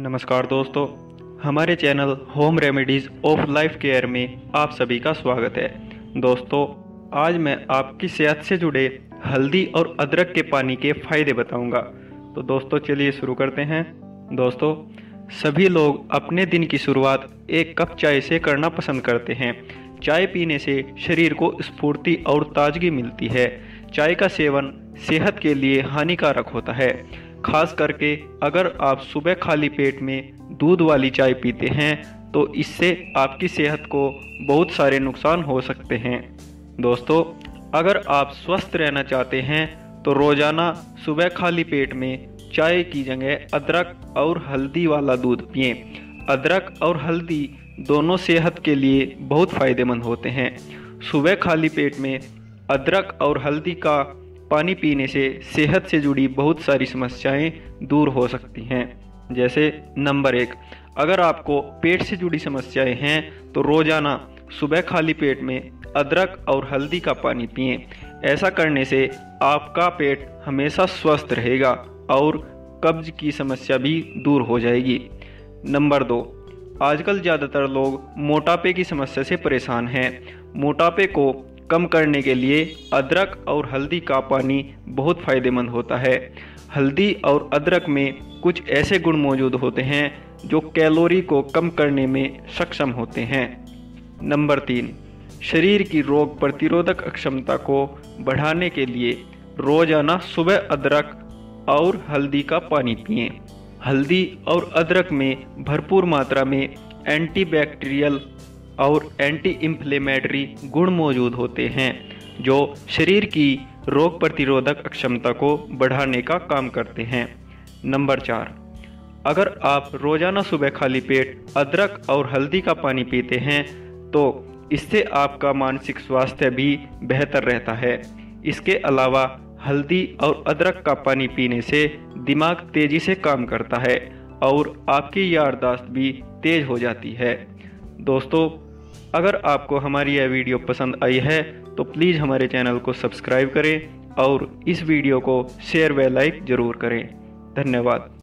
नमस्कार दोस्तों, हमारे channel home remedies of life care में आप सभी का स्वागत है। दोस्तों, आज मैं आपकी सेहत से जुड़े हल्दी और अदरक के पानी के फ़ायदे बताऊँगा। तो दोस्तों, चलिए शुरू करते हैं। दोस्तों, सभी लोग अपने दिन की शुरुआत एक कप चाय से करना पसंद करते हैं। चाय पीने से शरीर को स्फूर्ति और ताजगी मिलती है। चाय का सेवन सेहत के लिए हानिकारक होता है। खास करके अगर आप सुबह खाली पेट में दूध वाली चाय पीते हैं तो इससे आपकी सेहत को बहुत सारे नुकसान हो सकते हैं। दोस्तों, अगर आप स्वस्थ रहना चाहते हैं तो रोज़ाना सुबह खाली पेट में चाय की जगह अदरक और हल्दी वाला दूध पिए। अदरक और हल्दी दोनों सेहत के लिए बहुत फ़ायदेमंद होते हैं। सुबह खाली पेट में अदरक और हल्दी का पानी पीने से सेहत से जुड़ी बहुत सारी समस्याएँ दूर हो सकती हैं। जैसे नंबर एक, अगर आपको पेट से जुड़ी समस्याएँ हैं तो रोज़ाना सुबह खाली पेट में अदरक और हल्दी का पानी पिए। ऐसा करने से आपका पेट हमेशा स्वस्थ रहेगा और कब्ज की समस्या भी दूर हो जाएगी। नंबर दो, आजकल ज़्यादातर लोग मोटापे की समस्या से परेशान हैं। मोटापे को कम करने के लिए अदरक और हल्दी का पानी बहुत फ़ायदेमंद होता है। हल्दी और अदरक में कुछ ऐसे गुण मौजूद होते हैं जो कैलोरी को कम करने में सक्षम होते हैं। नंबर तीन, शरीर की रोग प्रतिरोधक क्षमता को बढ़ाने के लिए रोज़ाना सुबह अदरक और हल्दी का पानी पिए। हल्दी और अदरक में भरपूर मात्रा में एंटीबैक्टीरियल और एंटी इम्फ्लेमेटरी गुण मौजूद होते हैं, जो शरीर की रोग प्रतिरोधक क्षमता को बढ़ाने का काम करते हैं। नंबर चार, अगर आप रोज़ाना सुबह खाली पेट अदरक और हल्दी का पानी पीते हैं तो इससे आपका मानसिक स्वास्थ्य भी बेहतर रहता है। इसके अलावा हल्दी और अदरक का पानी पीने से दिमाग तेज़ी से काम करता है और आपकी याददाश्त भी तेज़ हो जाती है। दोस्तों अगर आपको हमारी यह वीडियो पसंद आई है तो प्लीज़ हमारे चैनल को सब्सक्राइब करें और इस वीडियो को शेयर व लाइक ज़रूर करें। धन्यवाद।